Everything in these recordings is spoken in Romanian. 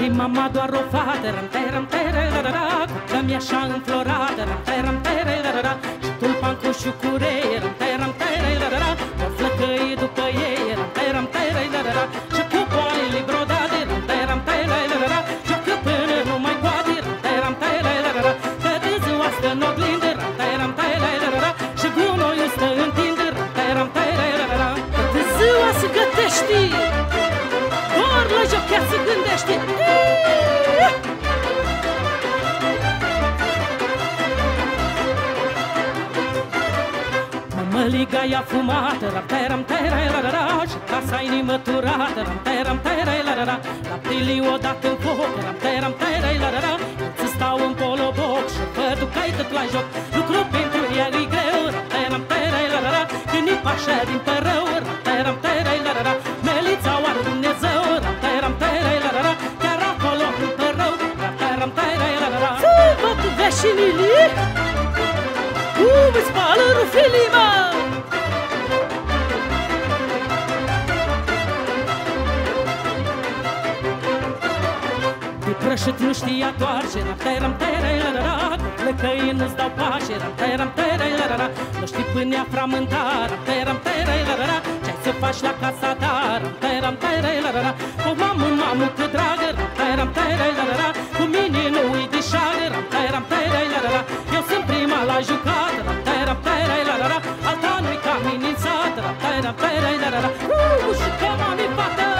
Rima mama doar o fată ram teram tere la la la Că mi așa înflorată ram teram tere la la la Și tulpan cu șucurei ram teram tere la la la O flăcăi după ei ram teram tere la la la Și cu poalele brodate ram teram tere la la la Joacă până nu mai poate ram teram tere la la la Că de ziua stă în oglindă ram teram tere la la la Și gunoiul stă în tindă ram teram tere la la la Că de ziua se gătești Doar la jochea se gândește Mămăliga ia fumată, ram teram tere la la la Și casa inimă turată, ram teram tere la la la Laptele odată în foc, ram teram tere la la la Să stau în poloboc și fătul cai tot la joc Lucru pentru ea e greu, ram teram tere la la la Când e pașa din părău, ram teram tere la la la Melița oară Dumnezeu, ram teram tere la la la Chiar acolo în părău, ram teram tere la la la Să vă cu veșinile Cum îți spală De prășit nu știa toarce Ram teram tere la la la Lăcăi nu-ți dau pace Ram teram tere la la la Nu știi până ea frământar Ram teram tere la la la Ce-ai să faci la casa ta Ram teram tere la la la O mamă, mamă, cât dragă Ram teram tere la la la Cu mine nu uite de șagă Ram teram tere la la la Eu sunt prima la jucat Ram teram tere la la la Alta nu-i ca mine în sat Ram teram tere la la la Uuu, și că mami fată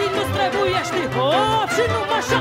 lipsește Cu mintii nu-ți trebuiește Hop și numai așa